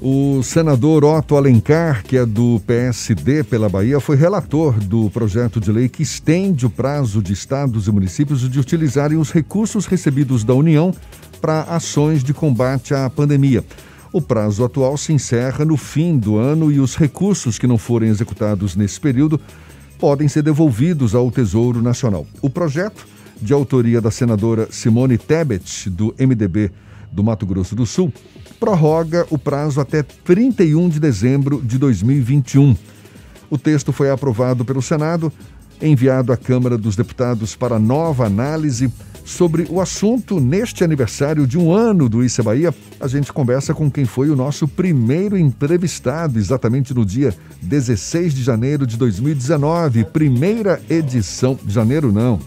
O senador Otto Alencar, que é do PSD pela Bahia, foi relator do projeto de lei que estende o prazo de estados e municípios de utilizarem os recursos recebidos da União para ações de combate à pandemia. O prazo atual se encerra no fim do ano e os recursos que não forem executados nesse período podem ser devolvidos ao Tesouro Nacional. O projeto, de autoria da senadora Simone Tebet, do MDB do Mato Grosso do Sul, prorroga o prazo até 31 de dezembro de 2021. O texto foi aprovado pelo Senado, enviado à Câmara dos Deputados para nova análise sobre o assunto neste aniversário de um ano do Issa Bahia. A gente conversa com quem foi o nosso primeiro entrevistado, exatamente no dia 16 de janeiro de 2019, primeira edição. Janeiro não,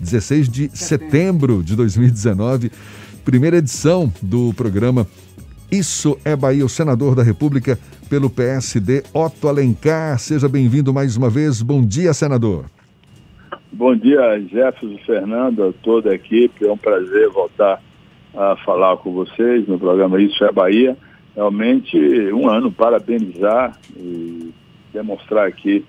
16 de setembro de 2019, primeira edição do programa isso é Bahia, o senador da República pelo PSD, Otto Alencar. Seja bem-vindo mais uma vez. Bom dia, senador. Bom dia, Jefferson Fernando, a toda a equipe. É um prazer voltar a falar com vocês no programa Isso é Bahia. Realmente um ano, parabenizar e demonstrar aqui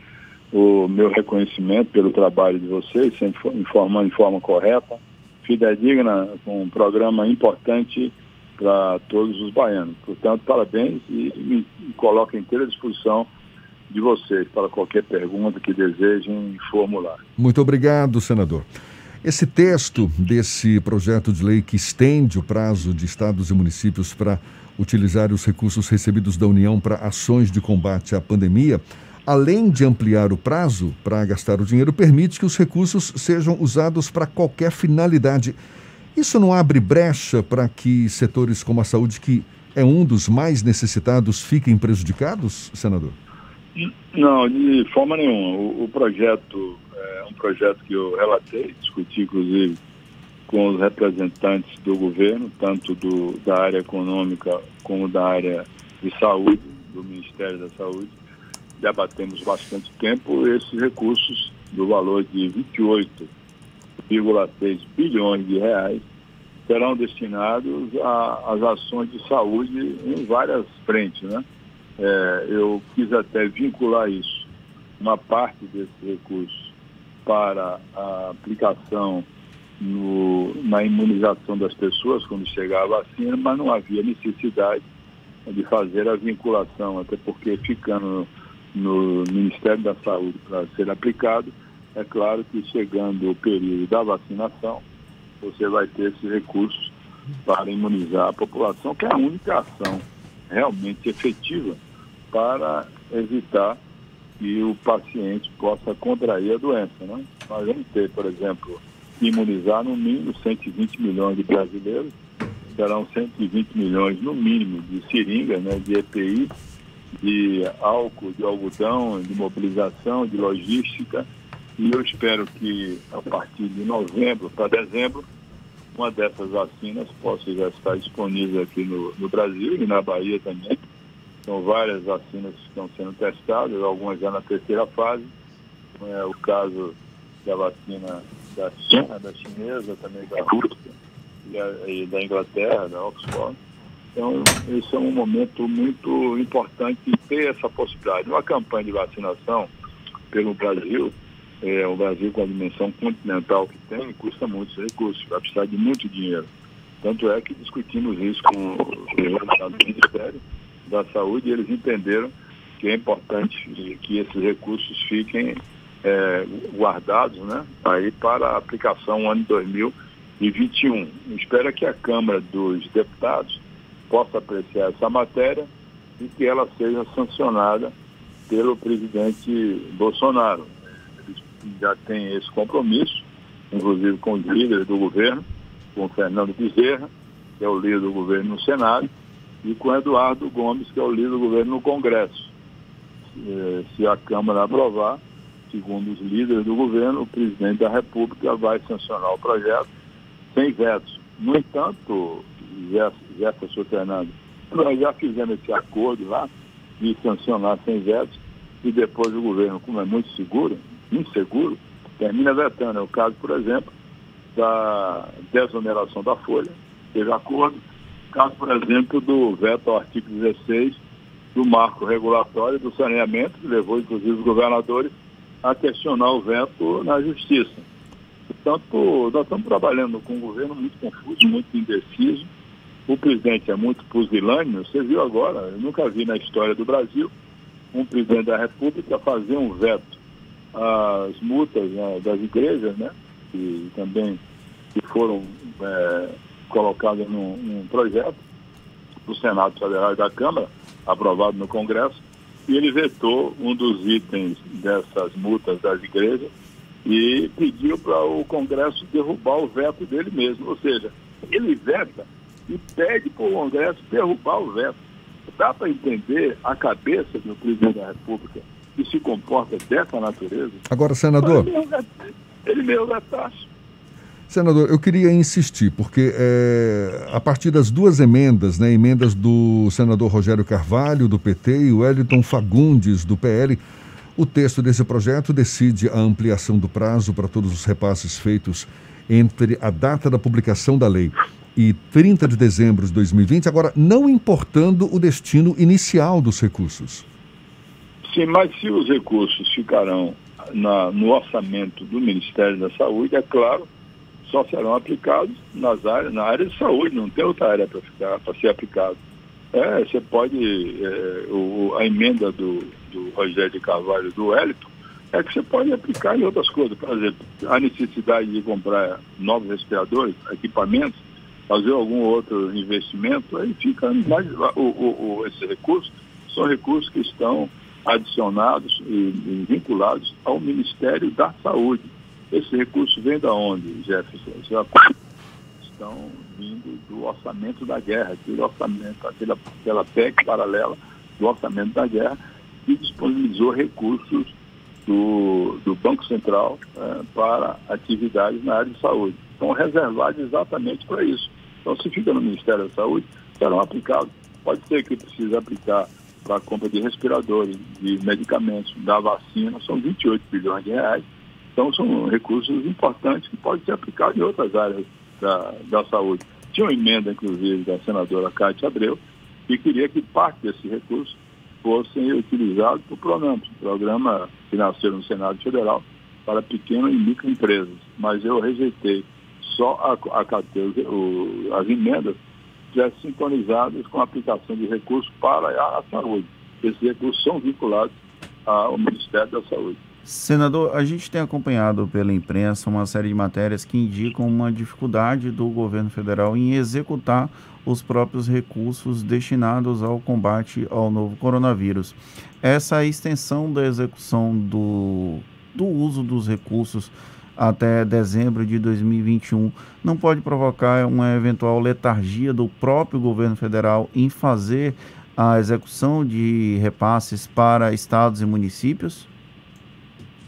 o meu reconhecimento pelo trabalho de vocês, sempre informando de forma correta, fidedigna, com um programa importante para todos os baianos. Portanto, parabéns e me, me coloco inteira disposição de vocês para qualquer pergunta que desejem formular. Muito obrigado, senador. Esse texto desse projeto de lei que estende o prazo de estados e municípios para utilizar os recursos recebidos da União para ações de combate à pandemia, além de ampliar o prazo para gastar o dinheiro, permite que os recursos sejam usados para qualquer finalidade. Isso não abre brecha para que setores como a saúde, que é um dos mais necessitados, fiquem prejudicados, senador? Não, de forma nenhuma. O, o projeto é um projeto que eu relatei, discuti inclusive com os representantes do governo, tanto do, da área econômica como da área de saúde, do Ministério da Saúde. Debatemos bastante tempo esses recursos do valor de 28 1,6 bilhões de reais serão destinados às ações de saúde em várias frentes. Né? É, eu quis até vincular isso, uma parte desses recursos para a aplicação no, na imunização das pessoas quando chegar a vacina, mas não havia necessidade de fazer a vinculação, até porque ficando no Ministério da Saúde para ser aplicado, é claro que chegando o período da vacinação, você vai ter esses recursos para imunizar a população, que é a única ação realmente efetiva para evitar que o paciente possa contrair a doença. Né? Nós vamos ter, por exemplo, imunizar no mínimo 120 milhões de brasileiros, serão 120 milhões no mínimo de seringas, né, de EPI, de álcool, de algodão, de mobilização, de logística, e eu espero que a partir de novembro para dezembro, uma dessas vacinas possa já estar disponível aqui no, no Brasil e na Bahia também. São várias vacinas que estão sendo testadas, algumas já na terceira fase. É o caso da vacina da China, da chinesa, também da Rússia e, e da Inglaterra, da Oxford. Então, esse é um momento muito importante ter essa possibilidade. Uma campanha de vacinação pelo Brasil é, o Brasil, com a dimensão continental que tem, custa muitos recursos, vai precisar de muito dinheiro. Tanto é que discutimos isso com o Ministério da Saúde e eles entenderam que é importante que esses recursos fiquem é, guardados né, aí para a aplicação ano 2021. Espero que a Câmara dos Deputados possa apreciar essa matéria e que ela seja sancionada pelo presidente Bolsonaro já tem esse compromisso, inclusive com os líderes do governo, com o Fernando Bezerra, que é o líder do governo no Senado, e com Eduardo Gomes, que é o líder do governo no Congresso. Eh, se a Câmara aprovar, segundo os líderes do governo, o presidente da República vai sancionar o projeto sem vetos. No entanto, Jefferson Fernando, nós já fizemos esse acordo lá de sancionar sem vetos e depois o governo, como é muito seguro, inseguro, termina vetando. É o caso, por exemplo, da desoneração da folha, teve acordo, caso, por exemplo, do veto ao artigo 16 do marco regulatório do saneamento, que levou inclusive os governadores a questionar o veto na justiça. Portanto, nós estamos trabalhando com um governo muito confuso, muito indeciso. O presidente é muito pusilânime, você viu agora, eu nunca vi na história do Brasil um presidente da República fazer um veto às multas né, das igrejas, né, que também que foram é, colocadas num, num projeto do Senado Federal e da Câmara, aprovado no Congresso, e ele vetou um dos itens dessas multas das igrejas e pediu para o Congresso derrubar o veto dele mesmo. Ou seja, ele veta e pede para o Congresso derrubar o veto. Dá para entender a cabeça do presidente da República que se comporta dessa natureza? Agora, senador. Ele mesmo vetasse. Senador, eu queria insistir, porque é, a partir das duas emendas, né, emendas do senador Rogério Carvalho, do PT, e o Wellington Fagundes, do PL, o texto desse projeto decide a ampliação do prazo para todos os repasses feitos entre a data da publicação da lei e 30 de dezembro de 2020, agora não importando o destino inicial dos recursos. Sim, mas se os recursos ficarão na, no orçamento do Ministério da Saúde, é claro só serão aplicados nas áreas, na área de saúde, não tem outra área para ser aplicado. É, você pode, é, o, a emenda do, do Rogério de Carvalho do Wellington é que você pode aplicar em outras coisas. Por exemplo, a necessidade de comprar novos respiradores, equipamentos, fazer algum outro investimento, aí fica mais o, o, o, esses recursos são recursos que estão adicionados e, vinculados ao Ministério da Saúde. Esse recurso vem da onde, Jefferson? Estão vindo do orçamento da guerra, aquele orçamento, aquela, aquela PEC paralela do orçamento da guerra, que disponibilizou recursos do, do Banco Central é, para atividades na área de saúde. Estão reservados exatamente para isso. Então, se fica no Ministério da Saúde, serão aplicados. Pode ser que precise aplicar para a compra de respiradores, de medicamentos, da vacina, são 28 bilhões de reais então, são recursos importantes que podem ser aplicados em outras áreas da, da saúde. Tinha uma emenda, inclusive, da senadora Cátia Abreu, que queria que parte desses recursos fossem utilizados para o PRONAMP, Programa Financeiro no Senado Federal para pequenas e microempresas. Mas eu rejeitei só a, a, a as emendas já sintonizadas com a aplicação de recursos para a, saúde. Esses recursos são vinculados ao Ministério da Saúde. Senador, a gente tem acompanhado pela imprensa uma série de matérias que indicam uma dificuldade do governo federal em executar os próprios recursos destinados ao combate ao novo coronavírus. Essa extensão da execução do, do uso dos recursos até dezembro de 2021 não pode provocar uma eventual letargia do próprio governo federal em fazer a execução de repasses para estados e municípios?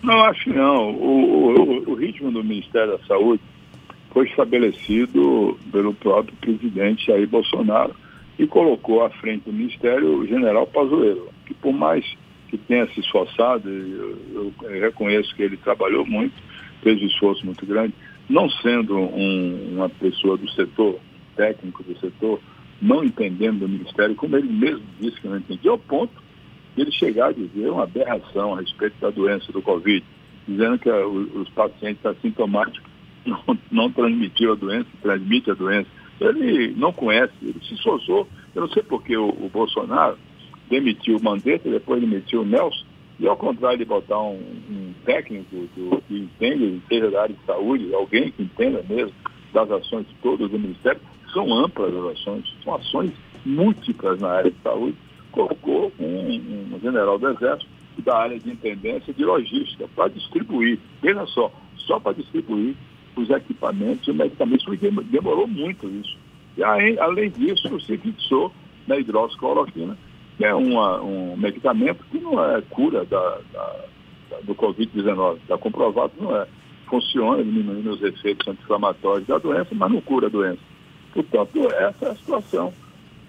Não, acho que não. O, o, o ritmo do Ministério da Saúde foi estabelecido pelo próprio presidente Jair Bolsonaro e colocou à frente do Ministério o general Pazuello, que por mais que tenha se esforçado, eu, eu reconheço que ele trabalhou muito, fez um esforço muito grande, não sendo um, uma pessoa do setor, técnico do setor, não entendendo do Ministério, como ele mesmo disse que não entendia, ao ponto ele chegar a dizer uma aberração a respeito da doença do Covid, dizendo que os pacientes assintomáticos não, não transmitiram a doença, transmite a doença. Ele não conhece, ele se esforçou. Eu não sei porque o, o Bolsonaro demitiu o Mandetta, depois demitiu o Nelson, e ao contrário de botar um, um técnico do, que entende, seja da área de saúde, alguém que entenda mesmo das ações todas do Ministério, são amplas as ações, são ações múltiplas na área de saúde, colocou um, um general do Exército da área de intendência de logística para distribuir, veja só, só para distribuir os equipamentos e os medicamentos, demorou muito isso. E aí, além disso, se fixou na hidroxicloroquina, que é uma, um medicamento que não é cura da, da do Covid-19, está comprovado não é. Funciona diminuindo os efeitos anti-inflamatórios da doença, mas não cura a doença. Portanto, essa é a situação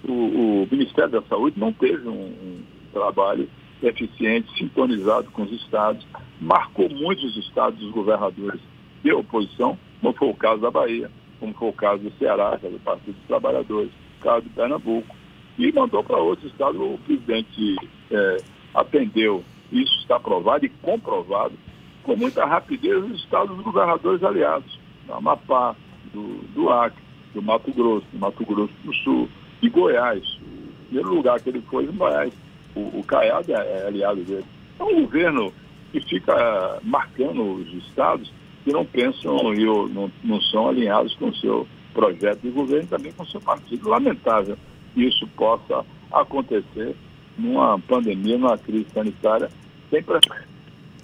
o, o Ministério da Saúde não teve um, um, trabalho eficiente, sintonizado com os estados, marcou muitos estados os governadores de oposição, como foi o caso da Bahia, como foi o caso do Ceará, que é do Partido dos Trabalhadores. estado de Pernambuco. E mandou para outros estados, o presidente é, atendeu, isso está provado e comprovado, com muita rapidez os estados dos governadores aliados, do Amapá, do, do Acre, do Mato Grosso, do Mato Grosso do Sul e Goiás. O primeiro lugar que ele foi em Goiás. O, o Caiado é, é aliado dele. É um governo que fica marcando os estados que não pensam e não, não são alinhados com o seu projeto de governo e também com o seu partido. Lamentável que isso possa acontecer numa pandemia, numa crise sanitária sem precedentes.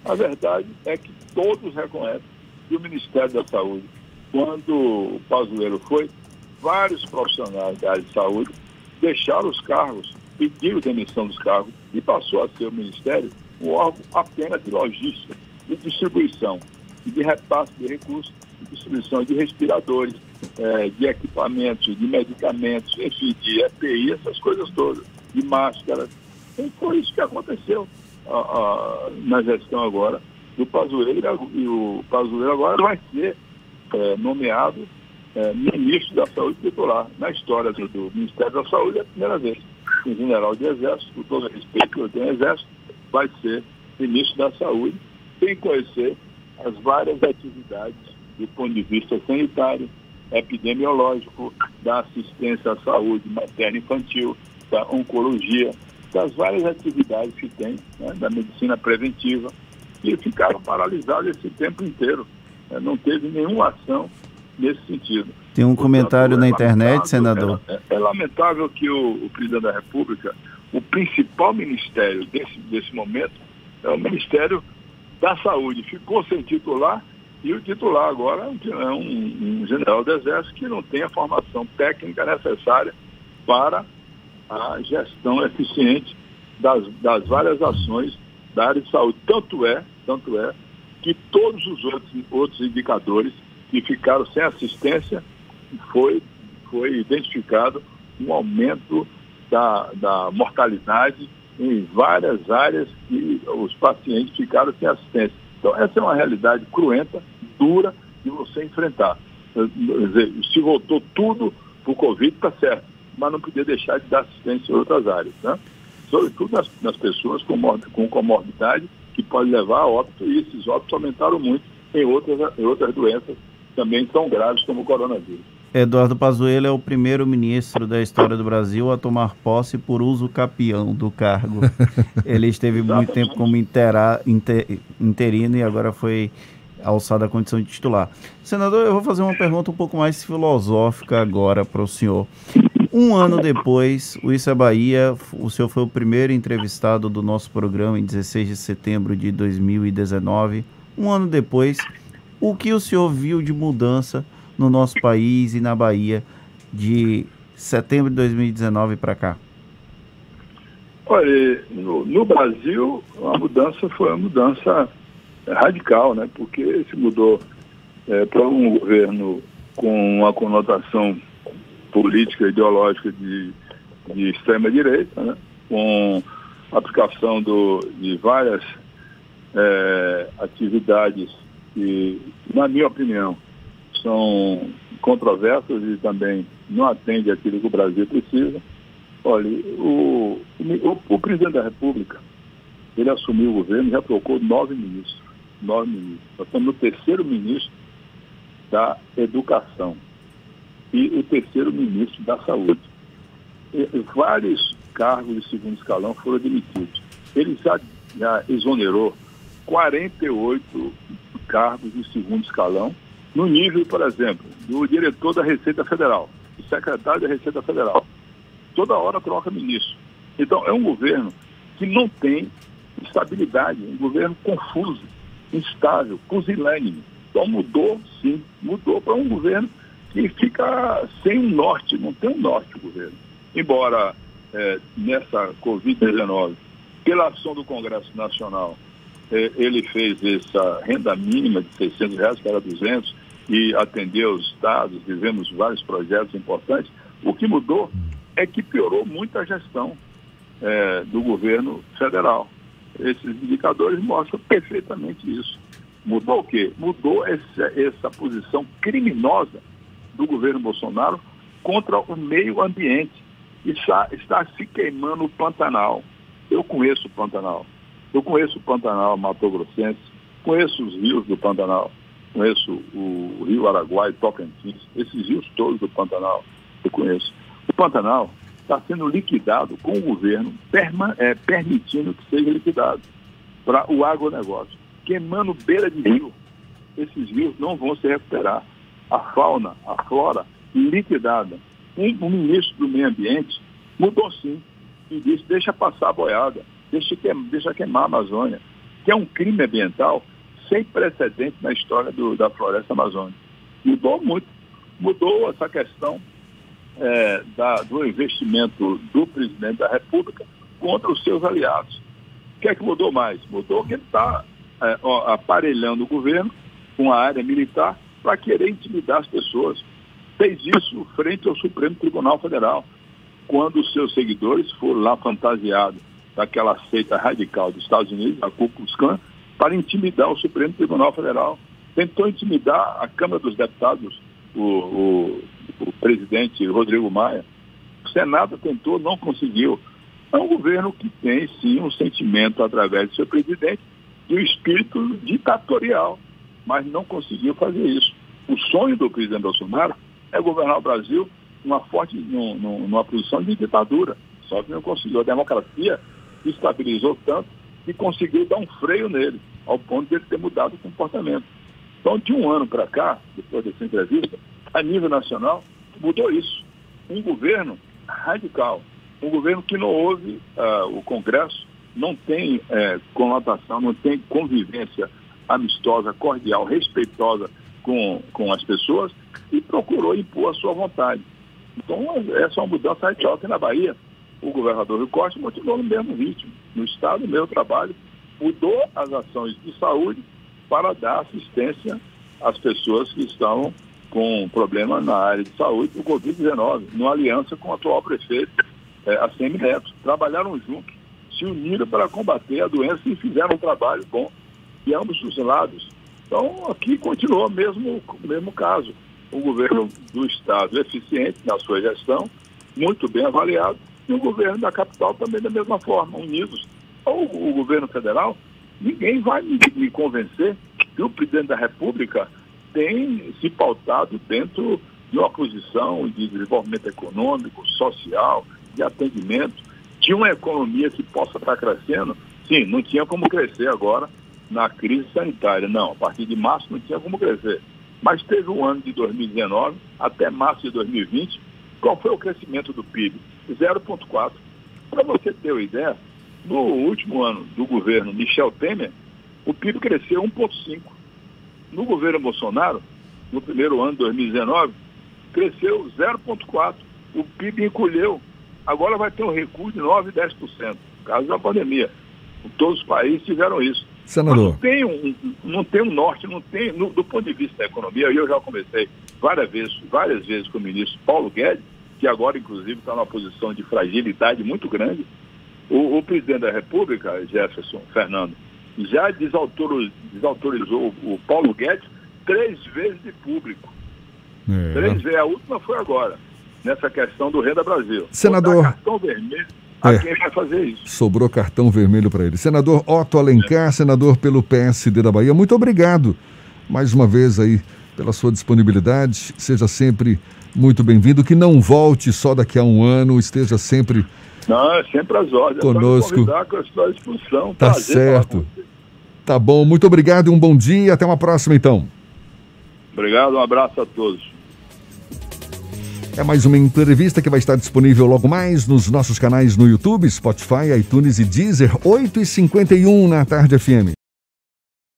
A verdade é que todos reconhecem que o Ministério da Saúde, quando o Pazuello foi, vários profissionais da área de saúde deixaram os cargos, pediram demissão dos cargos e passou a ser o Ministério um órgão apenas de logística, de distribuição e de repasse de recursos, de distribuição de respiradores, é, de equipamentos, de medicamentos, enfim, de EPI, essas coisas todas, de máscaras. E foi isso que aconteceu a, a, na gestão agora do Pazuello, e o Pazuello agora vai ser é, nomeado é, ministro da Saúde titular. Na história do, do, Ministério da Saúde é a primeira vez. Um general de exército, com todo respeito que eu tenho exército, vai ser ministro da Saúde, sem conhecer as várias atividades do ponto de vista sanitário, epidemiológico, da assistência à saúde materna infantil, da oncologia, das várias atividades que tem, né, da medicina preventiva, e ficaram paralisados esse tempo inteiro. Né, não teve nenhuma ação nesse sentido. Tem um comentário na é internet, senador. É, é, é, lamentável que o, o, presidente da República, o principal ministério desse, desse momento é o Ministério da Saúde. Ficou sem titular e o titular agora é um, um general do Exército que não tem a formação técnica necessária para a gestão eficiente das, das várias ações da área de saúde. Tanto é, tanto é que todos os outros, outros indicadores que ficaram sem assistência, foi, foi identificado um aumento da, da mortalidade em várias áreas e os pacientes ficaram sem assistência. Então, essa é uma realidade cruenta, dura de você enfrentar. Se voltou tudo para o Covid, está certo, mas não podia deixar de dar assistência em outras áreas. Né? Sobretudo nas, nas pessoas com, com comorbidade, que pode levar a óbito, e esses óbitos aumentaram muito em outras, em outras doenças também tão graves como o coronavírus. Eduardo Pazuello é o primeiro ministro da história do Brasil a tomar posse por uso capião do cargo. Ele esteve muito tempo como intera, inter, interino e agora foi alçado à condição de titular. Senador, eu vou fazer uma pergunta um pouco mais filosófica agora para o senhor. Um ano depois, o Isso é Bahia, o senhor foi o primeiro entrevistado do nosso programa em 16 de setembro de 2019. Um ano depois, o que o senhor viu de mudança no nosso país e na Bahia de setembro de 2019 para cá? Olha, no, no, Brasil a mudança foi uma mudança radical, né? Porque se mudou é, para um governo com uma conotação política ideológica de, de extrema direita, né? com aplicação do, de várias é, atividades que, na minha opinião, são controversas e também não atendem aquilo que o Brasil precisa. Olha, o, o, o presidente da República, ele assumiu o governo e já trocou nove ministros. Nove ministros. Nós estamos no terceiro ministro da Educação e o terceiro ministro da Saúde. E, vários cargos de segundo escalão foram demitidos. Ele já, já exonerou 48 cargos de segundo escalão, no nível, por exemplo, do diretor da Receita Federal, do secretário da Receita Federal. Toda hora troca ministro. Então, é um governo que não tem estabilidade, um governo confuso, instável, pusilânime. Então, mudou, sim, mudou para um governo que fica sem um norte, não tem um norte o governo. Embora é, nessa Covid-19, pela ação do Congresso Nacional, é, ele fez essa renda mínima de 600 reais, era 200, e atendeu os estados, vivemos vários projetos importantes. O que mudou é que piorou muito a gestão é, do governo federal. Esses indicadores mostram perfeitamente isso. Mudou o quê? Mudou essa, essa posição criminosa do governo Bolsonaro contra o meio ambiente. Está, está se queimando o Pantanal. Eu conheço o Pantanal. Eu conheço o Pantanal Mato Grossense, conheço os rios do Pantanal, conheço o Rio Araguai, Tocantins, esses rios todos do Pantanal eu conheço. O Pantanal está sendo liquidado com o governo perma, é, permitindo que seja liquidado para o agronegócio. Queimando beira de rio, esses rios não vão se recuperar. A fauna, a flora, liquidada. Um, um ministro do meio ambiente mudou sim e disse, deixa passar a boiada, deixa, queimar, deixa queimar a Amazônia, que é um crime ambiental sem precedente na história do, da floresta amazônica. Mudou muito. Mudou essa questão é, da, do investimento do presidente da República contra os seus aliados. O que é que mudou mais? Mudou que ele está é, aparelhando o governo com a área militar para querer intimidar as pessoas. Fez isso frente ao Supremo Tribunal Federal, quando seus seguidores foram lá fantasiados daquela seita radical dos Estados Unidos, a Ku Klux Klan, para intimidar o Supremo Tribunal Federal. Tentou intimidar a Câmara dos Deputados, o, o, o presidente Rodrigo Maia. O Senado tentou, não conseguiu. É um governo que tem, sim, um sentimento, através do seu presidente, de um espírito ditatorial, mas não conseguiu fazer isso. O sonho do presidente Bolsonaro é governar o Brasil numa forte, numa posição de ditadura. Só que não conseguiu. A democracia estabilizou tanto que conseguiu dar um freio nele, ao ponto de ele ter mudado o comportamento. Então, de um ano para cá, depois dessa entrevista, a nível nacional, mudou isso. Um governo radical, um governo que não ouve uh, o Congresso, não tem uh, conotação, não tem convivência amistosa, cordial, respeitosa com, com as pessoas e procurou impor a sua vontade. Então, essa é uma mudança aqui na Bahia. O governador Rio Costa continuou no mesmo ritmo. No Estado, o meu trabalho mudou as ações de saúde para dar assistência às pessoas que estão com problema na área de saúde do Covid-19, numa aliança com o atual prefeito, é, a Semi Neto. Trabalharam juntos, se uniram para combater a doença e fizeram um trabalho bom de ambos os lados. Então, aqui continuou mesmo o mesmo caso. O governo do Estado eficiente na sua gestão, muito bem avaliado, e o governo da capital também da mesma forma, unidos. Ou o governo federal, ninguém vai me, me convencer que o presidente da República tem se pautado dentro de uma posição de desenvolvimento econômico, social, de atendimento, de uma economia que possa estar crescendo. Sim, não tinha como crescer agora na crise sanitária. Não, a partir de março não tinha como crescer. Mas teve um ano de 2019 até março de 2020. Qual foi o crescimento do PIB? 0,4. Para você ter uma ideia, no último ano do governo Michel Temer, o PIB cresceu 1,5. No governo Bolsonaro, no primeiro ano de 2019, cresceu 0,4%. O PIB encolheu. Agora vai ter um recuo de 9%, 10%, por causa da pandemia. Todos os países tiveram isso. Senador. Mas não tem um, não tem um norte, não tem, no, do ponto de vista da economia, eu já conversei várias vezes, várias vezes com o ministro Paulo Guedes, que agora, inclusive, está numa posição de fragilidade muito grande. O, o presidente da República, Jefferson Fernando, já desautorizou, desautorizou o Paulo Guedes três vezes de público. É. Três vezes. A última foi agora, nessa questão do Renda Brasil. Senador. cartão vermelho a é. quem vai fazer isso. Sobrou cartão vermelho para ele. Senador Otto Alencar, é. senador pelo PSD da Bahia, muito obrigado mais uma vez aí pela sua disponibilidade. Seja sempre muito bem-vindo. Que não volte só daqui a um ano, esteja sempre. Não, é sempre às ordens. Conosco. Com a sua disposição. Tá certo. Tá bom, muito obrigado e um bom dia. Até uma próxima, então. Obrigado, um abraço a todos. É mais uma entrevista que vai estar disponível logo mais nos nossos canais no YouTube, Spotify, iTunes e Deezer, 8h51 na tarde FM.